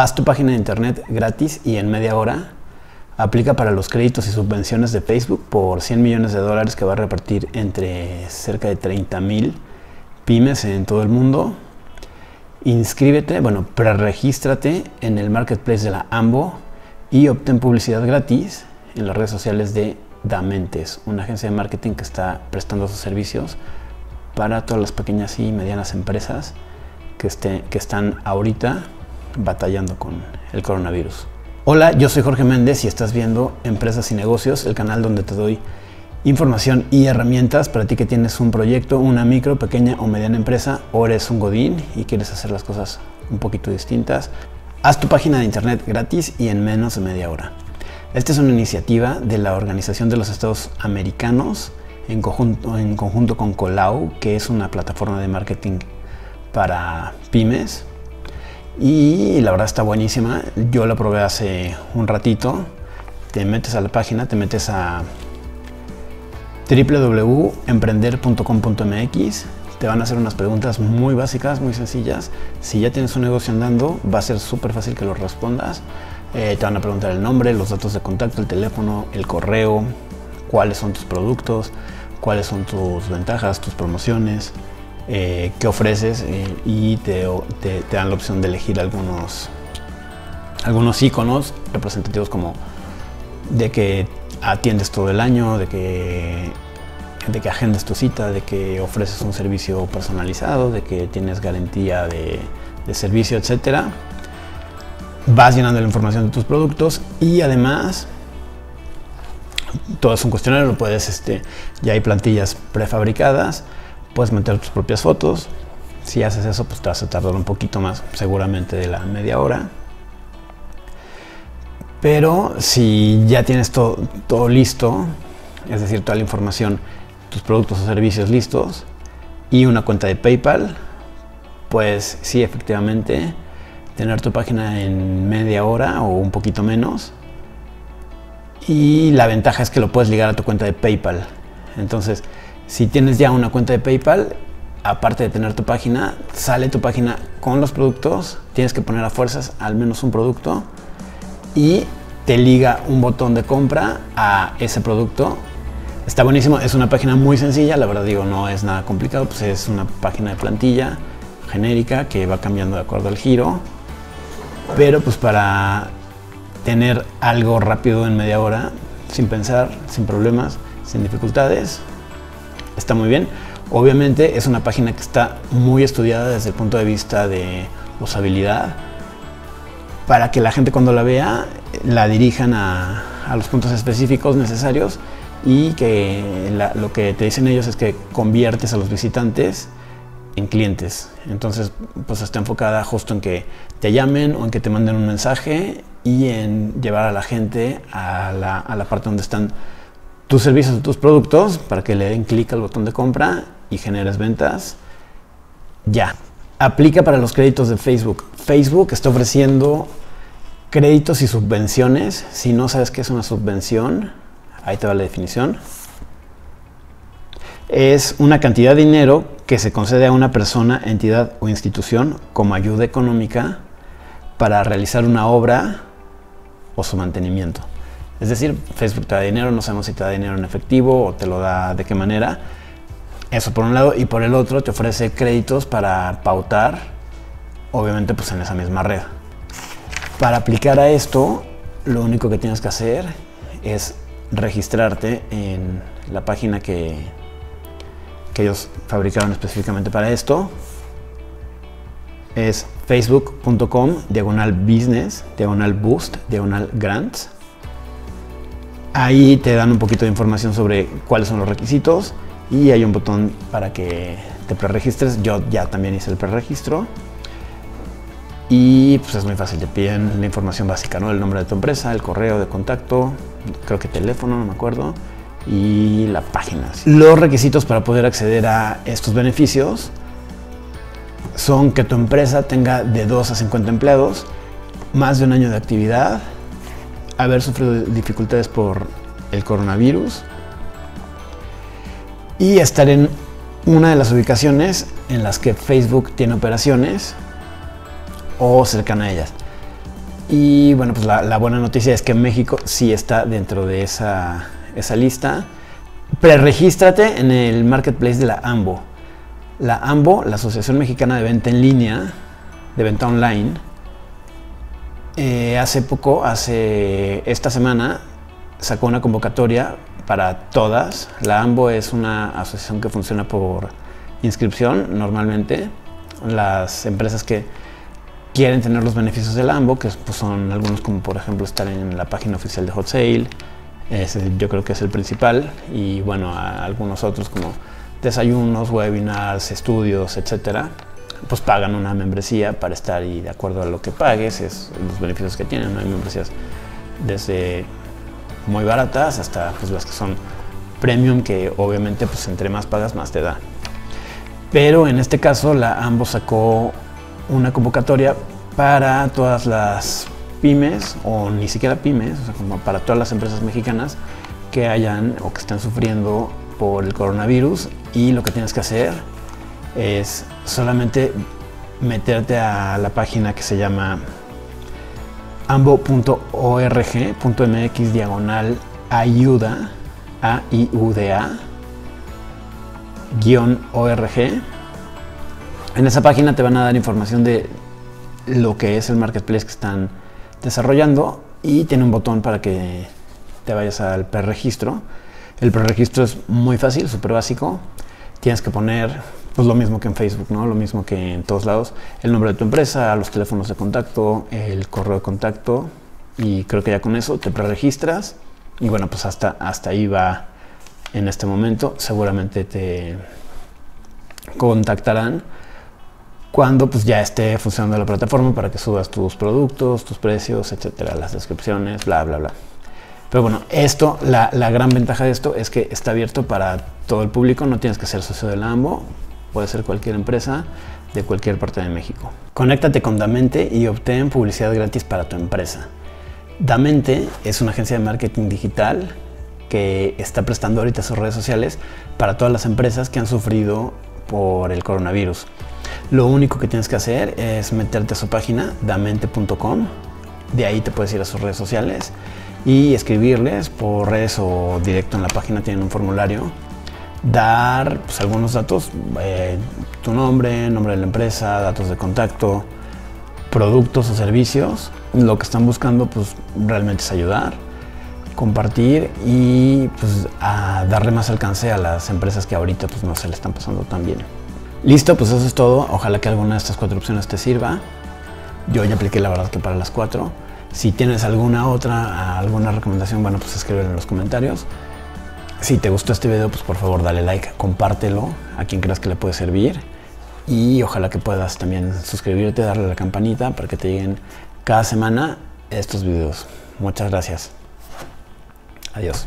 Haz tu página de internet gratis y en media hora. Aplica para los créditos y subvenciones de Facebook por 100 millones de dólares que va a repartir entre cerca de 30 mil pymes en todo el mundo. Inscríbete, bueno, preregístrate en el marketplace de la AMBO y obtén publicidad gratis en las redes sociales de Damentes, una agencia de marketing que está prestando sus servicios para todas las pequeñas y medianas empresas que, esté, que están ahorita batallando con el coronavirus. Hola, yo soy Jorge Méndez y estás viendo Empresas y Negocios, el canal donde te doy información y herramientas para ti que tienes un proyecto, una micro, pequeña o mediana empresa o eres un godín y quieres hacer las cosas un poquito distintas. Haz tu página de internet gratis y en menos de media hora. Esta es una iniciativa de la Organización de los Estados Americanos en conjunto, en conjunto con Colau, que es una plataforma de marketing para pymes y la verdad está buenísima. Yo la probé hace un ratito. Te metes a la página, te metes a www.emprender.com.mx. Te van a hacer unas preguntas muy básicas, muy sencillas. Si ya tienes un negocio andando, va a ser súper fácil que lo respondas. Eh, te van a preguntar el nombre, los datos de contacto, el teléfono, el correo, cuáles son tus productos, cuáles son tus ventajas, tus promociones, eh, que ofreces eh, y te, dan la opción de elegir algunos, algunos iconos representativos como de que atiendes todo el año, de que, de que agendas tu cita, de que ofreces un servicio personalizado, de que tienes garantía de, servicio, etc. Vas llenando la información de tus productos y además todo es un cuestionario, lo puedes, este, ya hay plantillas prefabricadas puedes meter tus propias fotos. Si haces eso, pues te vas a tardar un poquito más, seguramente de la media hora. Pero si ya tienes todo, todo listo, es decir, toda la información, tus productos o servicios listos y una cuenta de PayPal, pues sí, efectivamente, tener tu página en media hora o un poquito menos. Y la ventaja es que lo puedes ligar a tu cuenta de PayPal. Entonces, si tienes ya una cuenta de PayPal, aparte de tener tu página, sale tu página con los productos, tienes que poner a fuerzas al menos un producto y te liga un botón de compra a ese producto. Está buenísimo, es una página muy sencilla, la verdad digo, no es nada complicado, pues es una página de plantilla genérica que va cambiando de acuerdo al giro. Pero pues para tener algo rápido en media hora, sin pensar, sin problemas, sin dificultades, está muy bien. Obviamente es una página que está muy estudiada desde el punto de vista de usabilidad para que la gente cuando la vea la dirijan a, los puntos específicos necesarios y que lo que te dicen ellos es que conviertes a los visitantes en clientes. Entonces, pues está enfocada justo en que te llamen o en que te manden un mensaje y en llevar a la gente a la, a la parte donde están tus servicios o tus productos para que le den clic al botón de compra y generes ventas ya. Aplica para los créditos de Facebook. Facebook está ofreciendo créditos y subvenciones. Si no sabes qué es una subvención, ahí te va la definición. Es una cantidad de dinero que se concede a una persona, entidad o institución como ayuda económica para realizar una obra o su mantenimiento. Es decir, Facebook te da dinero, no sabemos si te da dinero en efectivo o te lo da de qué manera. Eso por un lado. Y por el otro te ofrece créditos para pautar, obviamente pues en esa misma red. Para aplicar a esto, lo único que tienes que hacer es registrarte en la página que, que ellos fabricaron específicamente para esto. Es facebook.com diagonal business, diagonal boost, diagonal grants Ahí te dan un poquito de información sobre cuáles son los requisitos y hay un botón para que te preregistres. Yo ya también hice el preregistro. Y pues es muy fácil, te piden la información básica, ¿no? El nombre de tu empresa, el correo de contacto, creo que teléfono, no me acuerdo, y la página. Los requisitos para poder acceder a estos beneficios son que tu empresa tenga de 2 a 50 empleados, más de un año de actividad, haber sufrido dificultades por el coronavirus y estar en una de las ubicaciones en las que Facebook tiene operaciones o cercana a ellas. Y bueno, pues la, buena noticia es que México sí está dentro de esa, esa lista. Preregístrate en el marketplace de la AMBO. La AMBO, la Asociación Mexicana de Venta en Línea, de Venta Online, eh, hace poco, hace esta semana, sacó una convocatoria para todas. La AMBO es una asociación que funciona por inscripción normalmente. Las empresas que quieren tener los beneficios del AMBO, que pues, son algunos como por ejemplo estar en la página oficial de Hot Sale, ese yo creo que es el principal, y bueno, algunos otros como desayunos, webinars, estudios, etcétera, pues pagan una membresía para estar y de acuerdo a lo que pagues, es los beneficios que tienen. Hay membresías desde muy baratas hasta pues, las que son premium, que obviamente pues entre más pagas más te da. Pero en este caso la AMBO sacó una convocatoria para todas las pymes o ni siquiera pymes, o sea, como para todas las empresas mexicanas que hayan o que estén sufriendo por el coronavirus y lo que tienes que hacer es solamente meterte a la página que se llama ambo.org.mx diagonal ayuda a i u d a guion org en esa página te van a dar información de lo que es el marketplace que están desarrollando y tiene un botón para que te vayas al preregistro. El preregistro es muy fácil, súper básico. Tienes que poner pues lo mismo que en Facebook, ¿no? Lo mismo que en todos lados. El nombre de tu empresa, los teléfonos de contacto, el correo de contacto y creo que ya con eso te preregistras y bueno, pues hasta, hasta ahí va en este momento. Seguramente te contactarán cuando pues ya esté funcionando la plataforma para que subas tus productos, tus precios, etcétera, las descripciones, bla, bla, bla. Pero bueno, esto, la, gran ventaja de esto es que está abierto para todo el público, no tienes que ser socio del AMBO, puede ser cualquier empresa de cualquier parte de México. Conéctate con Damente y obtén publicidad gratis para tu empresa. Damente es una agencia de marketing digital que está prestando ahorita sus redes sociales para todas las empresas que han sufrido por el coronavirus. Lo único que tienes que hacer es meterte a su página, damente.com. De ahí te puedes ir a sus redes sociales y escribirles por redes o directo en la página tienen un formulario. Dar pues, algunos datos, eh, tu nombre, nombre de la empresa, datos de contacto, productos o servicios. Lo que están buscando pues realmente es ayudar, compartir y pues a darle más alcance a las empresas que ahorita pues no se le están pasando tan bien. Listo, pues eso es todo. Ojalá que alguna de estas cuatro opciones te sirva. Yo ya apliqué la verdad que para las cuatro. Si tienes alguna otra, alguna recomendación, bueno, pues escríbelo en los comentarios. Si te gustó este video, pues por favor dale like, compártelo a quien creas que le puede servir. Y ojalá que puedas también suscribirte, darle a la campanita para que te lleguen cada semana estos videos. Muchas gracias. Adiós.